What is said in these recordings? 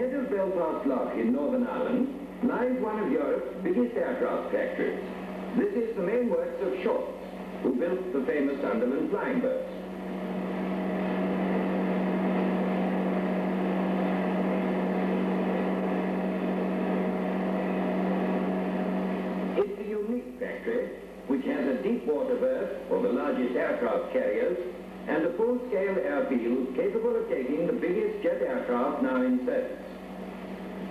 head of Belfast Lough in Northern Ireland lies one of Europe's biggest aircraft factories. This is the main works of Shorts, who built the famous Sunderland flying birds. It's a unique factory which has a deep water berth for the largest aircraft carriers and a full-scale airfield capable of taking the biggest jet aircraft now in service.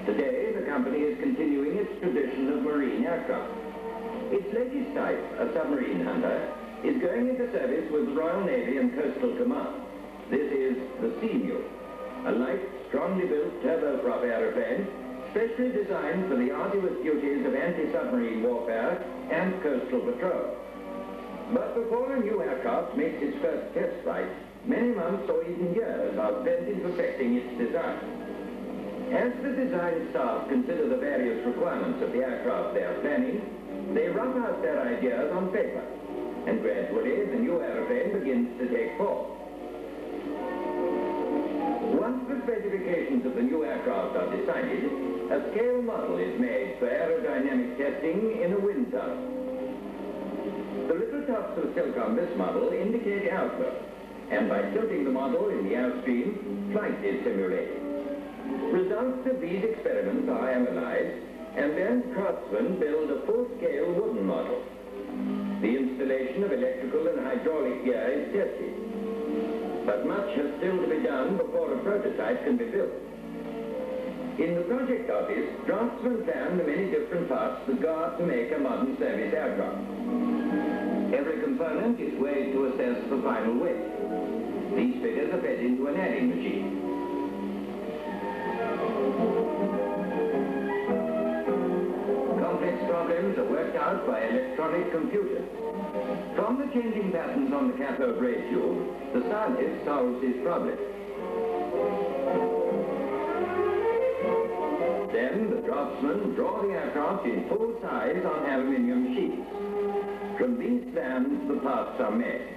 Today, the company is continuing its tradition of marine aircraft. Its latest type, a submarine hunter, is going into service with the Royal Navy and Coastal Command. This is the Seamew, a light, strongly built turboprop aeroplane specially designed for the arduous duties of anti-submarine warfare and coastal patrol. But before a new aircraft makes its first test flight, many months or even years are spent in perfecting its design. As the design staff consider the various requirements of the aircraft they are planning, they rough out their ideas on paper, and gradually the new aeroplane begins to take form. Once the specifications of the new aircraft are decided, a scale model is made for aerodynamic testing in a wind tunnel. The little tufts of silk on this model indicate airflow, and by tilting the model in the airstream, flight is simulated. Results of these experiments are analyzed, and then craftsmen build a full-scale wooden model. The installation of electrical and hydraulic gear is tested. But much has still to be done before a prototype can be built. In the project office, draftsmen plan the many different parts that go out to make a modern service aircraft. Every component is weighed to assess the final weight. These figures are fed into an adding machine. Complex problems are worked out by electronic computers. From the changing patterns on the cathode ray tube, the scientist solves his problem. Then the draftsmen draw the aircraft in full size on aluminium sheets. From these plans, the parts are made.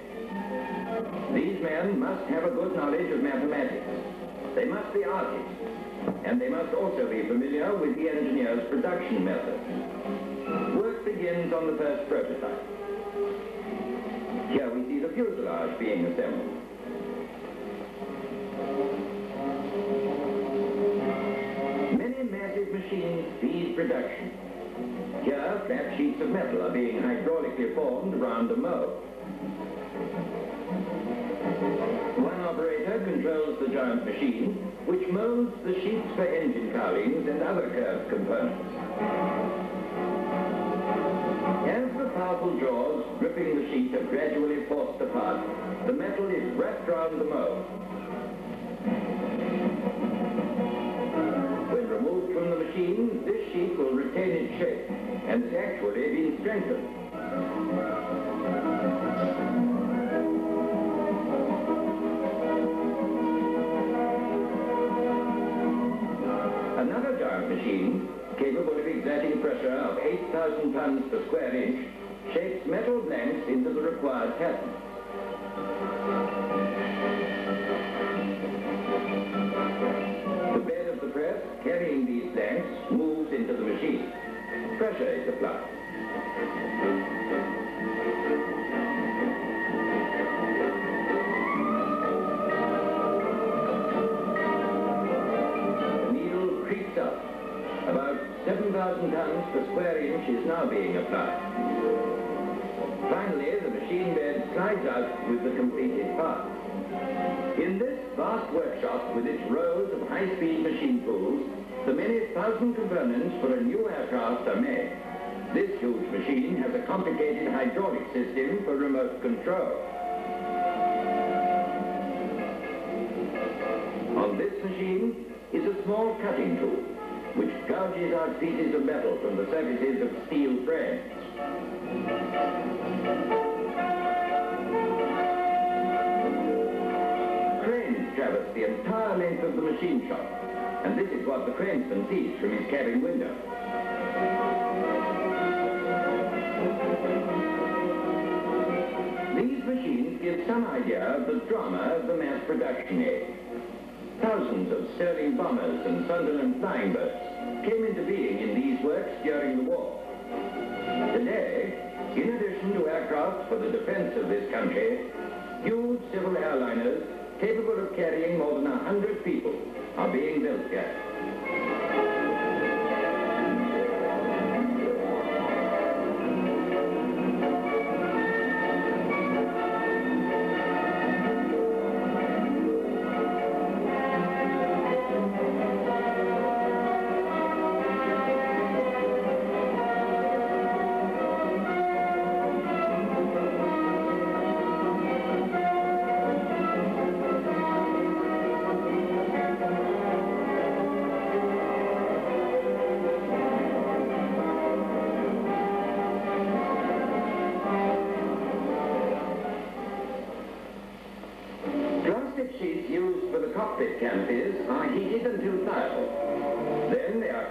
These men must have a good knowledge of mathematics. They must be artists, and they must also be familiar with the engineer's production method. Work begins on the first prototype. Here we see the fuselage being assembled. Many massive machines feed production. Here, flat sheets of metal are being hydraulically formed around a mold. One operator the giant machine, which molds the sheets for engine cowlings and other curved components. As the powerful jaws gripping the sheet are gradually forced apart, the metal is wrapped around the mold. When removed from the machine, this sheet will retain its shape and has actually been strengthened. 8,000 tons per square inch, shapes metal blanks into the required pattern. The bed of the press carrying these blanks moves into the machine. Pressure is applied. 7,000 tons per square inch is now being applied. Finally, the machine bed slides out with the completed part. In this vast workshop with its rows of high-speed machine tools, the many thousand components for a new aircraft are made. This huge machine has a complicated hydraulic system for remote control. On this machine is a small cutting tool, which gouges out pieces of metal from the surfaces of steel frames. Cranes traverse the entire length of the machine shop, and this is what the cranesman sees from his cabin window. These machines give some idea of the drama of the mass production age. Thousands of Stirling bombers and Sunderland flying boats came into being in these works during the war. Today, in addition to aircraft for the defense of this country, huge civil airliners capable of carrying more than 100 people are being built here.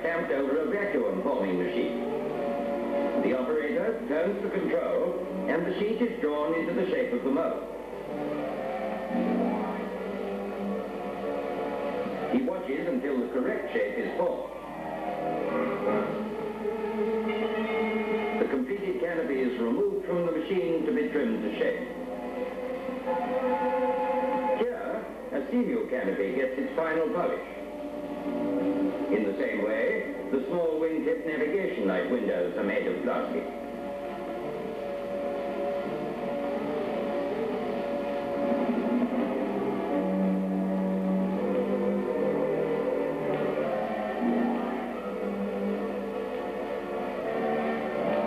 Clamped over a vacuum forming machine. The operator turns the control and the sheet is drawn into the shape of the mold. He watches until the correct shape is formed. The completed canopy is removed from the machine to be trimmed to shape. Here, a Seamew canopy gets its final polish. In the same way, the small wingtip navigation light windows are made of plastic.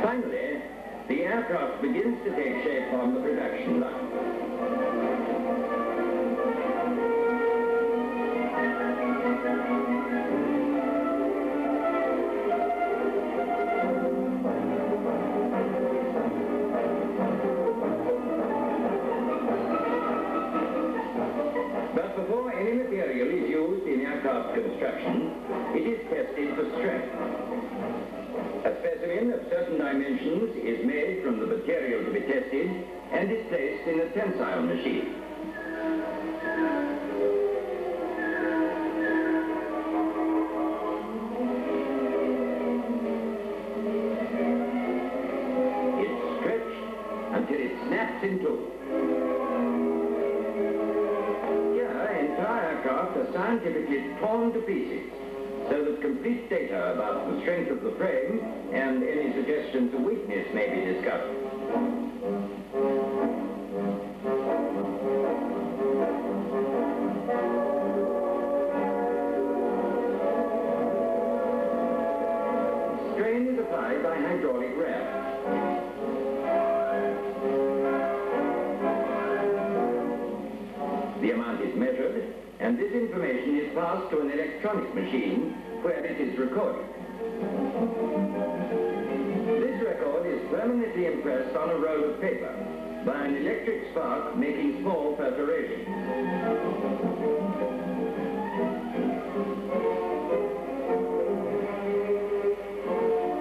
Finally, the aircraft begins to take shape on the production line. Aircraft construction, it is tested for strength. A specimen of certain dimensions is made from the material to be tested and is placed in a tensile machine. It's stretched until it snaps in two. Are scientifically torn to pieces so that complete data about the strength of the frame and any suggestions of weakness may be discovered. And this information is passed to an electronic machine where it is recorded. This record is permanently impressed on a roll of paper by an electric spark making small perforations.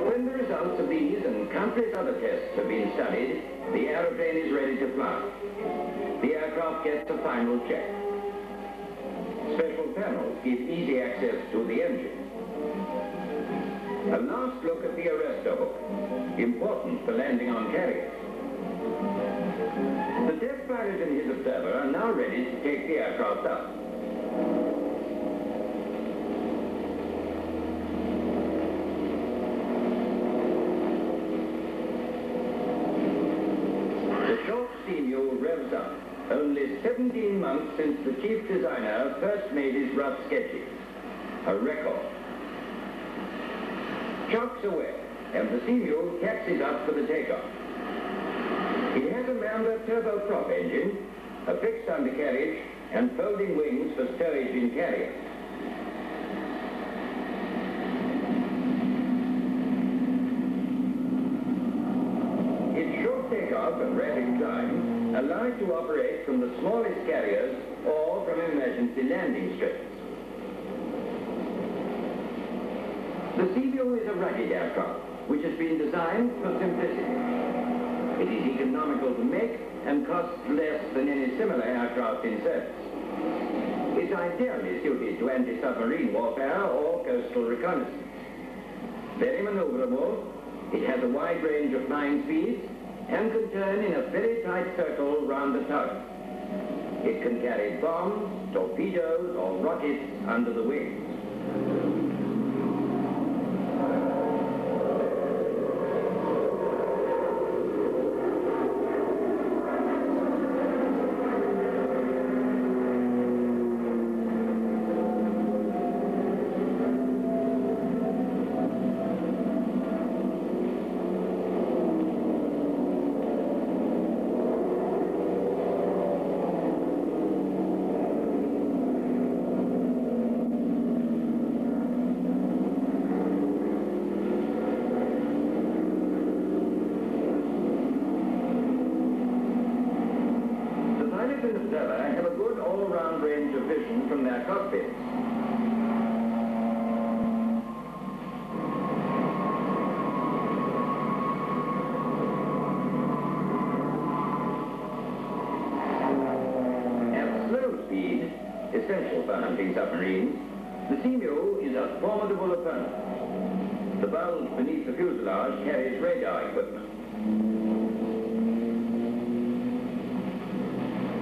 When the results of these and countless other tests have been studied, the aeroplane is ready to fly. The aircraft gets a final check. Special panels give easy access to the engine. A last look at the arrestor hook, important for landing on carriers. The test pilot and his observer are now ready to take the aircraft up. The Short Seamew revs up, only 17 months since the chief designer first made his rough sketches. A record. Chocks away, and the mule taxis up for the takeoff. It has a Mamba turboprop engine, a fixed undercarriage, and folding wings for stowage in carriers. Its short takeoff and rapid climb allow it to operate from the smallest carriers or from emergency landing strips. The Seamew is a rugged aircraft, which has been designed for simplicity. It is economical to make and costs less than any similar aircraft in service. Its ideally suited to anti-submarine warfare or coastal reconnaissance. Very maneuverable, it has a wide range of flying speeds and can turn in a very tight circle round the target. It can carry bombs, torpedoes, or rockets under the wings. The pilot and observer have a good all-round range of vision from their cockpits. At slow speed, hunting submarines, the Seamew is a formidable opponent. The bulge beneath the fuselage carries radar equipment.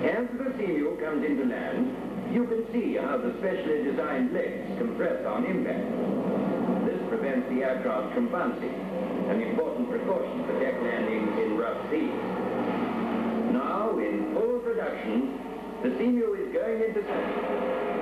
As the Seamew comes into land, you can see how the specially designed legs compress on impact. This prevents the aircraft from bouncing, an important precaution for deck landings in rough seas. Now, in full production, the Seamew is going into service.